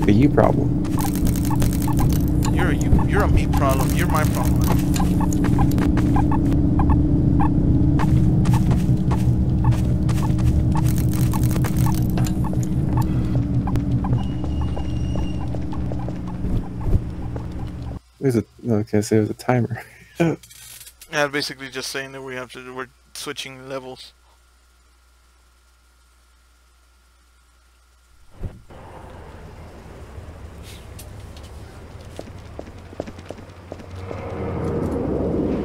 Like a you problem. You're a you, you're a me problem. You're my problem. There's a okay, so there's a timer. Yeah, basically just saying that we have to. We're switching levels.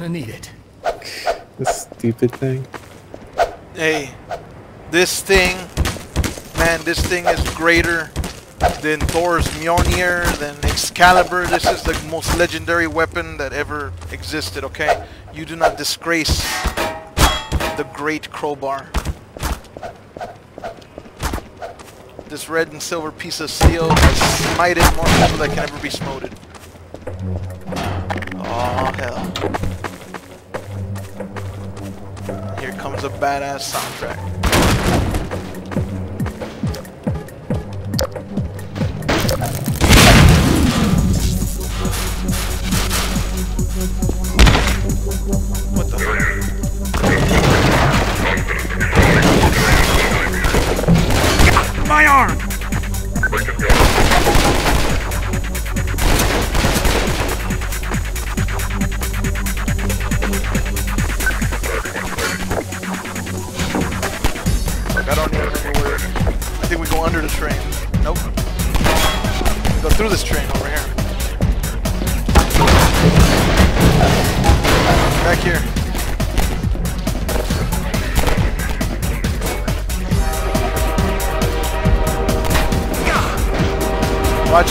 You're gonna need it. This stupid thing. Hey, this thing, man, this thing is greater than Thor's Mjolnir, than Excalibur. This is the most legendary weapon that ever existed, okay? You do not disgrace the great crowbar. This red and silver piece of steel has smited more people that can ever be smoted. Oh, hell. A badass soundtrack.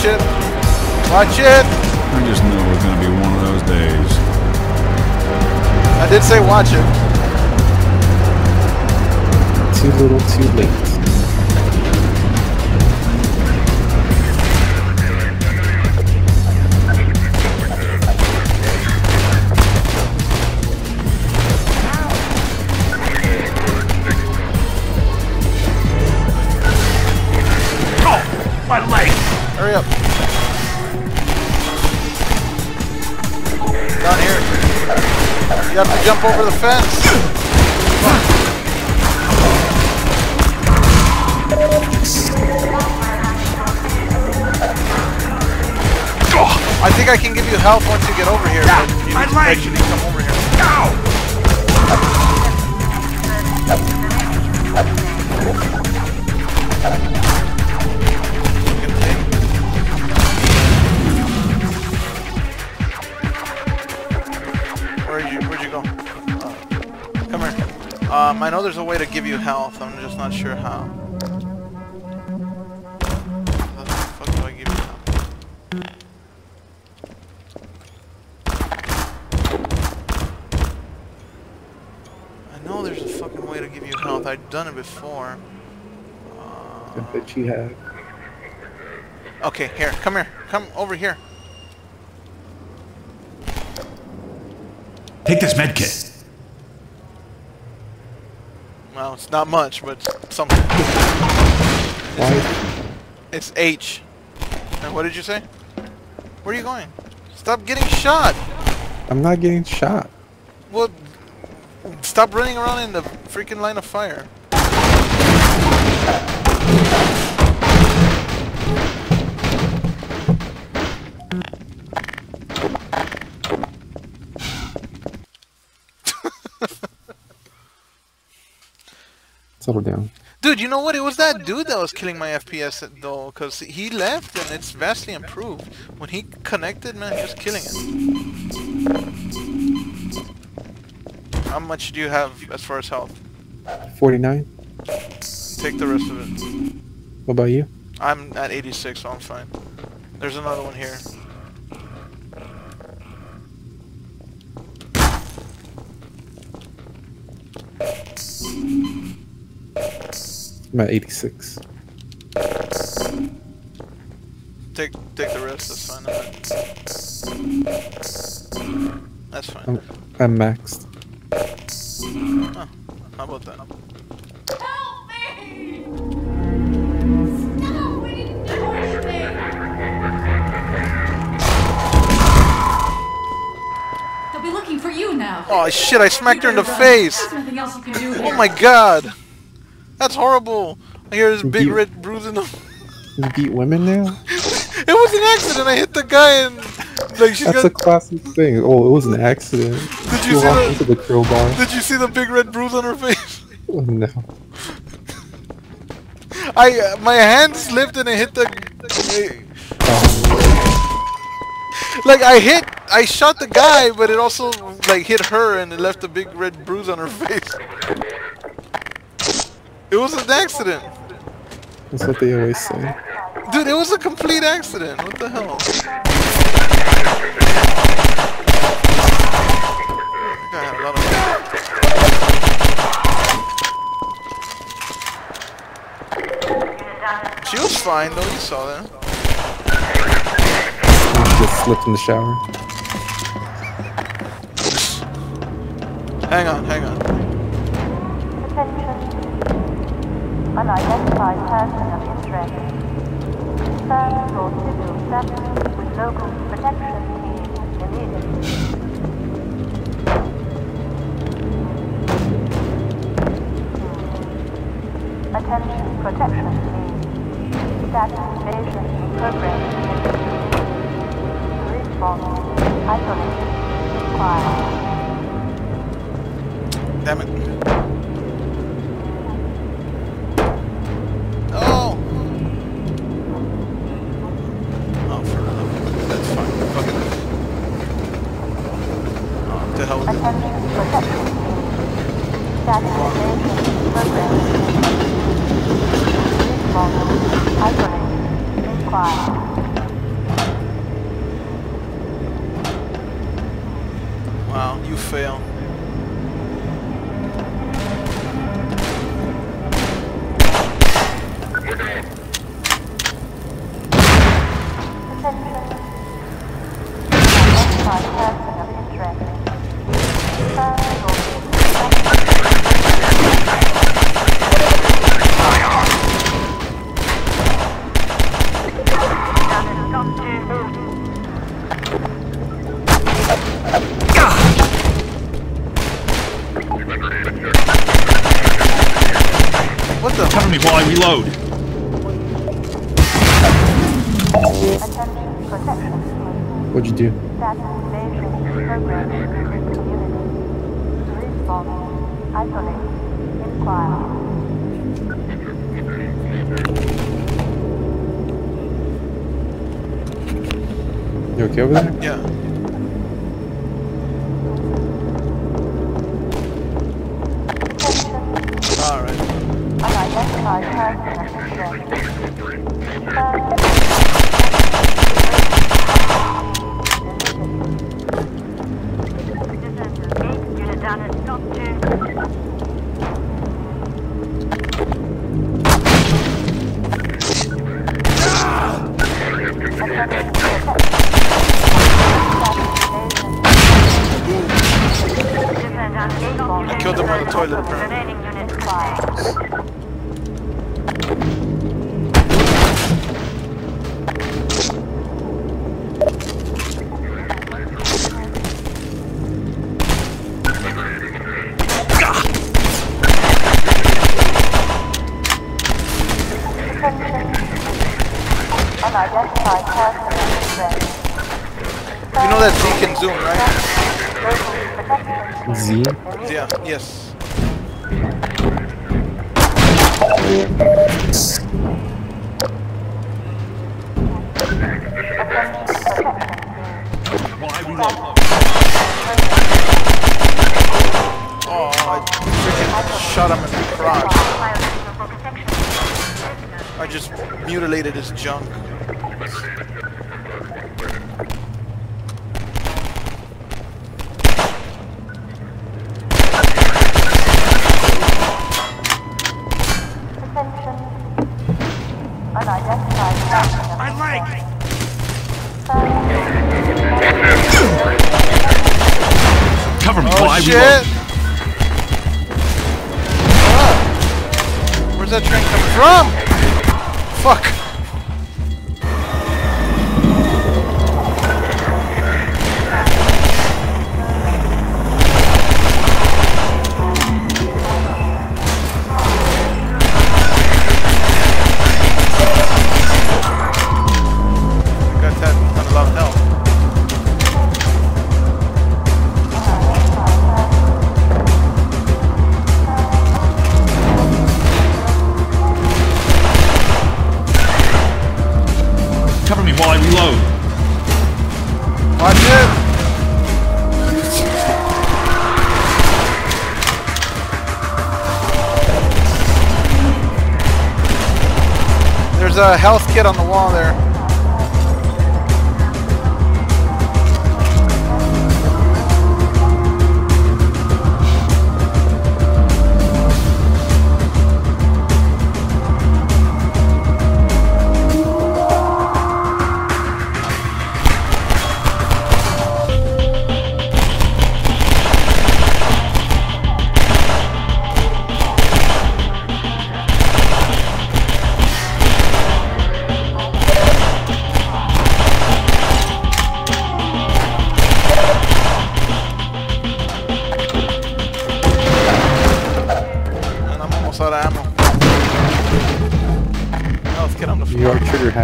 Watch it. Watch it. I just knew it was gonna be one of those days. I did say watch it. Too little, too late. Hurry up. Down here. You have to jump over the fence. I think I can give you help once you get over here. but you need to actually come over here. Where'd Um, I know there's a way to give you health. I'm just not sure how. How the fuck do I give you health? I know there's a fucking way to give you health. I've done it before. I bet you have. Okay, here, come here. Come over here. Take this med It's not much, but it's something. Why? It's H. And what did you say? Where are you going? Stop getting shot! I'm not getting shot. Well, stop running around in the freaking line of fire. Settle down. Dude, you know what? It was that dude that was killing my FPS though, because he left and it's vastly improved. When he connected, man, he was killing it. How much do you have as far as health? 49. Take the rest of it. What about you? I'm at 86, so I'm fine. There's another one here. I'm at 86. Take take the rest. That's fine. I'm That's fine. I'm, I'm maxed. How about that? Help me! No, we didn't do anything! They'll be looking for you now. Oh shit! I smacked her in the run. face. Else you can do Oh my god! That's horrible. I hear this big red bruise in the. You beat women now? It was an accident. I hit the guy and like she That's got. a classic thing. Oh, it was an accident. Did you see the- into the crowbar. Did you see the big red bruise on her face? Oh, no. I uh, my hand slipped and I hit the. Like I hit, I shot the guy, but it also like hit her and it left a big red bruise on her face. It was an accident, That's what they always say. dude. It was a complete accident. What the hell? That guy had a lot of- She was fine though. You saw that. She just slipped in the shower. Hang on, hang on. Unidentified person of interest. First or civil seven with local protection team immediately. Attention protection team. Status invasion in progress. Response. Isolate. Inquire. Damn it. What'd you do? Status invasion program. Community. Response. Isolate. Inquire. You okay over there? Yeah. Attention. Alright. Unidentified person Unit down at stop. I killed him on the toilet apparently. You know that Z can zoom, right? Z? Yeah, yes. Oh, I freaking shot him in the crotch. I just mutilated his junk. Attention. Unidentified person. My leg! Cover me Oh while I shit! reload. Where's that train coming from? Fuck! A health kit on the wall there.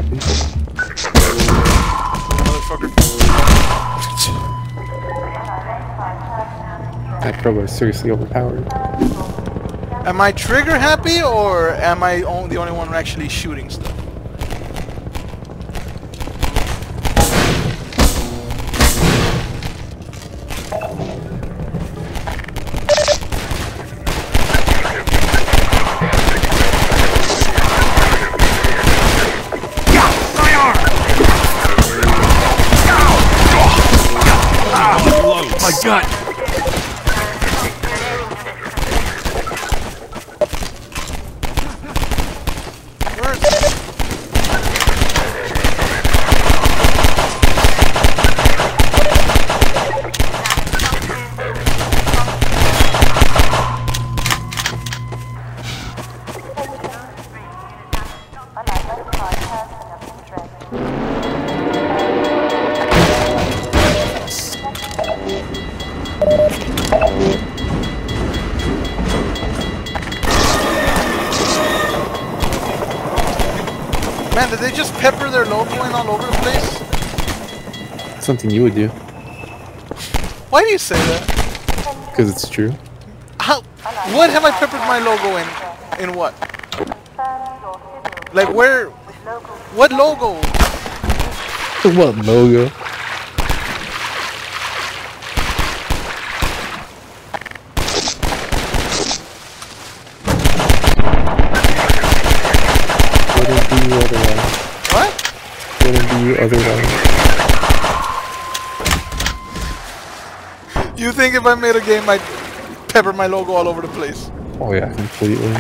Happy. That is seriously overpowered. Am I trigger happy or am I the only one actually shooting stuff? Gut. Something you would do, Why do you say that? because it's true. How? What have I peppered my logo in? In what? Like where? What logo? what logo? Wouldn't be you otherwise. What? Wouldn't be otherwise. You think if I made a game, I'd pepper my logo all over the place? Oh yeah, completely.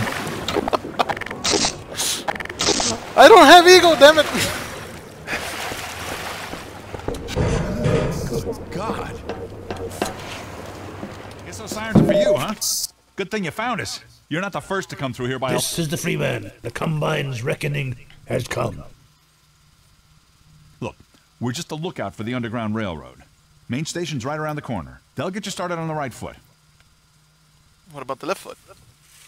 I don't have ego, damn it! Good God. Guess those sirens are for you, huh? Good thing you found us. You're not the first to come through here by This is the Freeman. The Combine's reckoning has come. Look, we're just a lookout for the Underground Railroad. Main station's right around the corner. They'll get you started on the right foot. What about the left foot?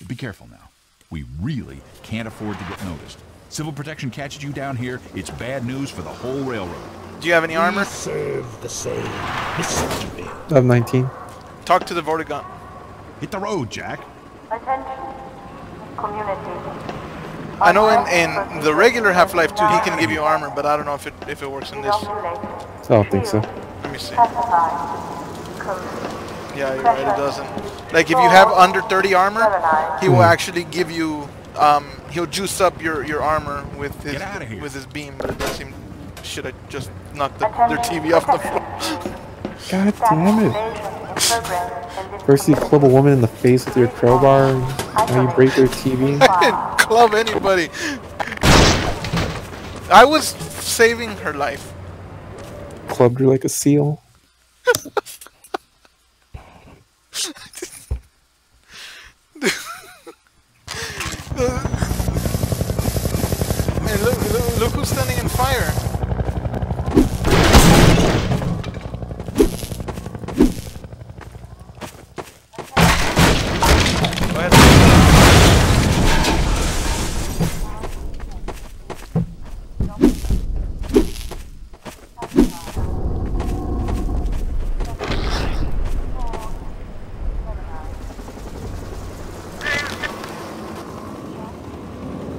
Be careful now. We really can't afford to get noticed. Civil protection catches you down here, it's bad news for the whole railroad. Do you have any armor? We serve the same mystery. I have 19. Talk to the Vortigaunt. Hit the road, Jack. Attention. Community. I know in, in the regular Half-Life 2 he can give you armor, but I don't know if it if it works in this. I don't think so. Let me see. Yeah, you're right, it doesn't. Like if you have under 30 armor, he will actually give you um, he'll juice up your, your armor with his Get outta here. with his beam, but it does seem should have just knocked the, their TV off the floor. God damn it. Invasion in progress in this First you club a woman in the face with your crowbar, now you break their TV. I didn't club anybody. I was saving her life. Clubbed her like a seal. Look, look, look who's standing in fire. Go ahead.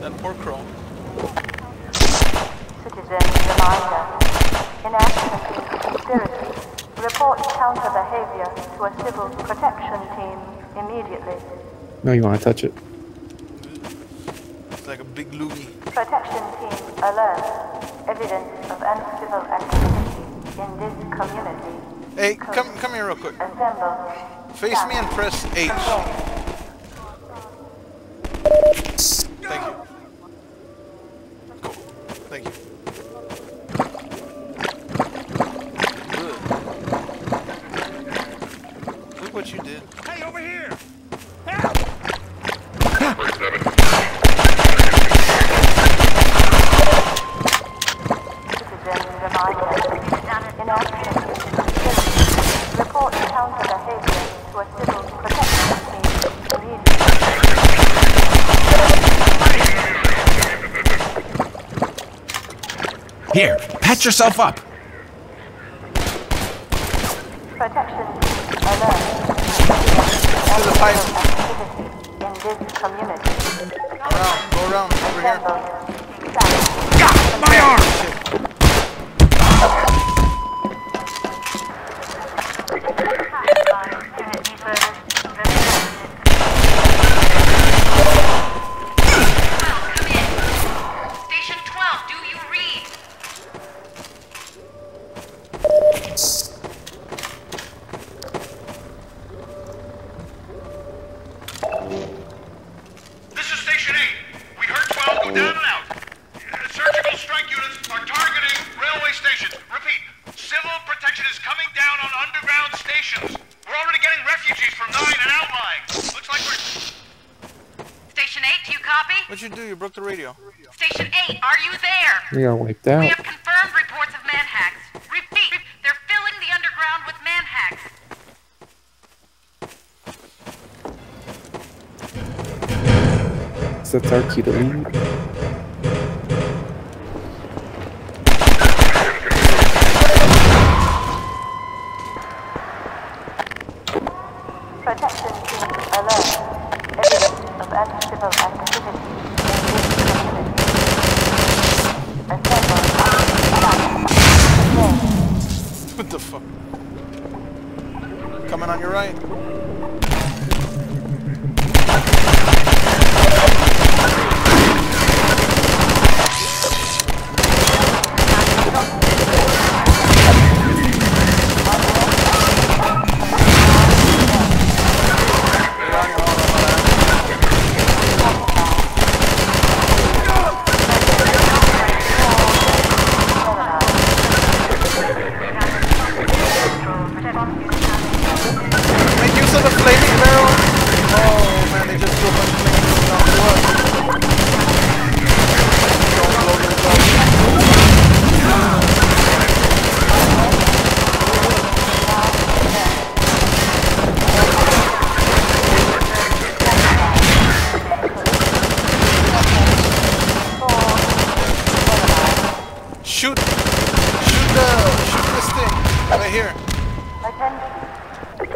That poor crow. Citizen reminder. In action in conspiracy, report counter behavior to a civil protection team immediately. No, you want to touch it. It's like a big loogie. Protection team alert. Evidence of uncivil activity in this community. Hey, come come here real quick. Assemble. Face me and press H. Thank you. Cool. Thank you. Good. Look what you did. Hey, over here! Citizen reminder. In action in conspiracy, report counter behavior to a civil protection team immediately. Here, patch yourself up. Protection team alert. To the pipe. Activity in this community. Go around. Go around. Over here. Assemble. South. My arm! Station 12, do you read? This is Station 8. We heard 12 go down and out. Surgical strike units are targeting railway stations. Repeat, civil protection is coming down on underground stations. We're already getting refugees from 9 and outlying. Looks like we're... Station 8, do you copy? What'd you do? You broke the radio. Station 8, are you there? We are wiped We out. have confirmed reports of manhacks. Repeat, they're filling the underground with manhacks. So that's our key to leave. Protection team alert. Evidence of uncivil activity in this community. Assemble. What the fuck? Coming on your right.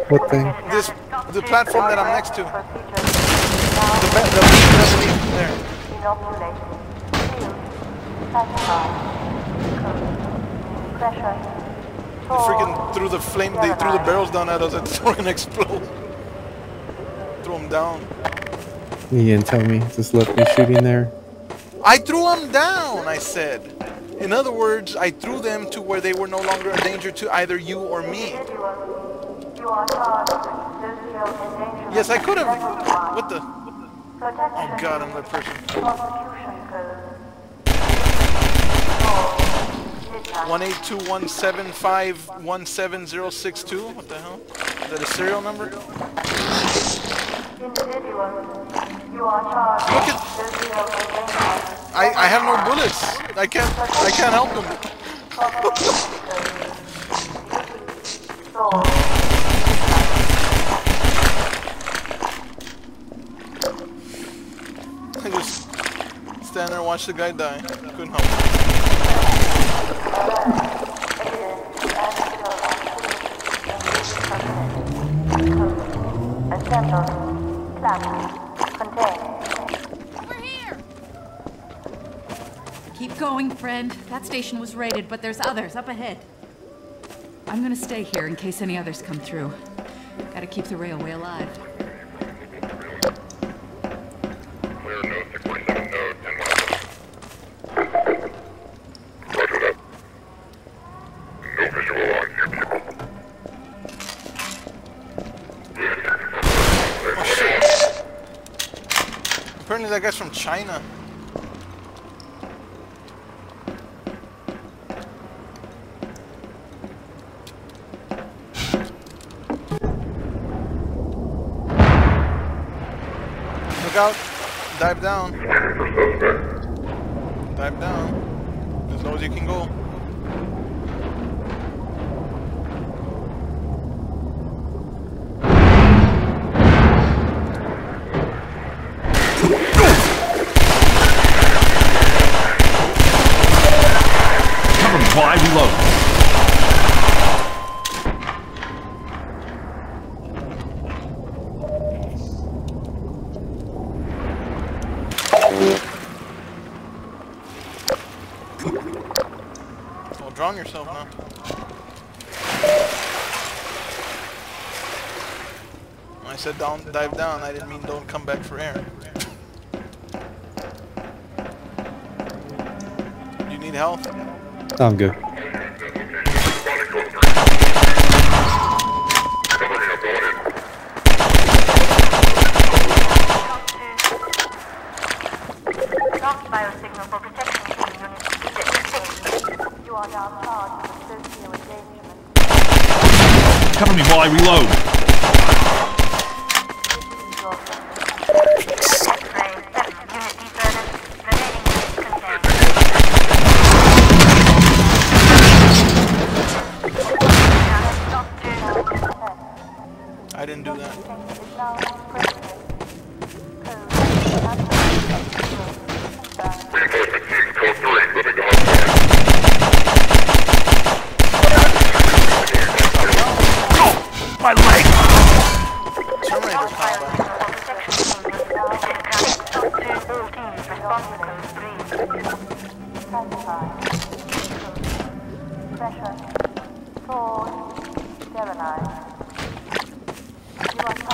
What thing? This the platform that I'm next to. Procedures The now ba- the underneath there. inoculated. Shield. Satisfied. Code. Pressure. They Four. freaking threw the flame. They threw the barrels down at us. and It's going to explode. Throw them down. You didn't tell me. Just left me shooting there. I threw them down, I said. In other words, I threw them to where they were no longer a danger to either you or me. Yes, I could have. What the? Oh god, I'm that person. One eight two one seven five one seven zero six two. What the hell? Is that a serial number? You are charged Look at. I I have no bullets. I can't I can't help them. I just stand there and watch the guy die. Couldn't help. Over here! Keep going, friend. That station was raided, but there's others up ahead. I'm gonna stay here in case any others come through. Gotta keep the railway alive. That guy's from China. Look out. Dive down. Dive down. As low as you can go. I reload. Well, drown yourself now. I said dive down, I didn't mean don't come back for air. You need help? I'm good. Lost biosignal for protection team unit 6. You are now charged with social endangerment. Cover me while I reload.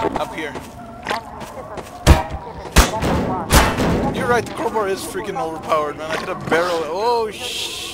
Up here. anti-civil activity level 1. You're right, the crowbar is freaking overpowered, man. I hit a barrel. Oh, shh.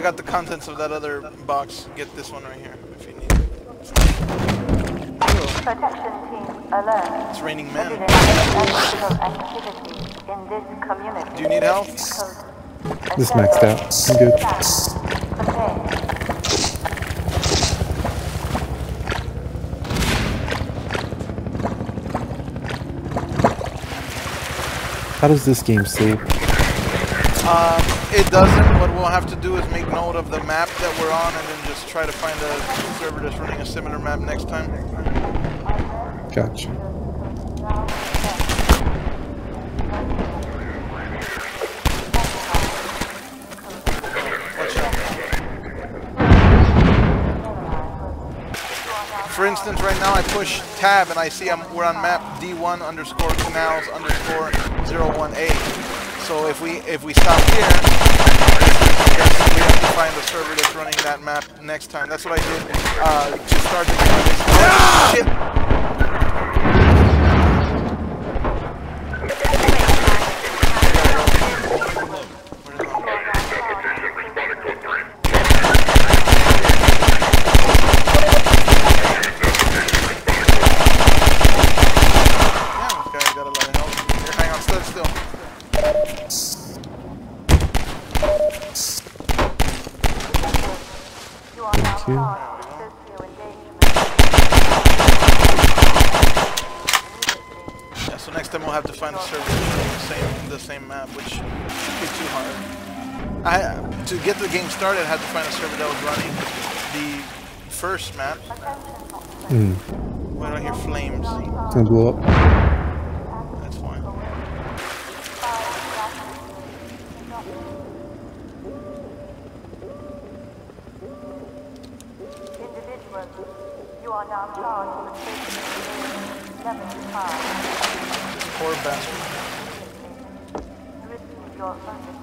I got the contents of that other box. Get this one right here if you need it. Protection team alert. It's raining men. Evidence of activity in this community. Do you need help? This maxed out. I'm good. How does this game save? Um, it doesn't, what we'll have to do is make note of the map that we're on and then just try to find a server that's running a similar map next time. Gotcha. For instance, right now I push tab and I see I'm, we're on map D1 underscore canals underscore 01A. So if we if we stop here, we have to find the server that's running that map next time. That's what I did uh, to start the game. Oh, shit! Damn, this guy got a lot of health. Here, hang on, stand still. You are now you. charged with socio endangerment. Yeah, so next time we'll have to find the server in the same the same map, which shouldn't be too hard. I to get the game started, I had to find a server that was running the first map. Hmm. Why do I hear flames? It's gonna blow up. That's fine. You are now charged with. Level 5. Poor bastard.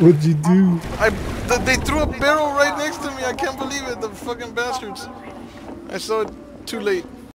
What'd you do? I th they threw a barrel right next to me. I can't believe it. The fucking bastards. I saw it too late.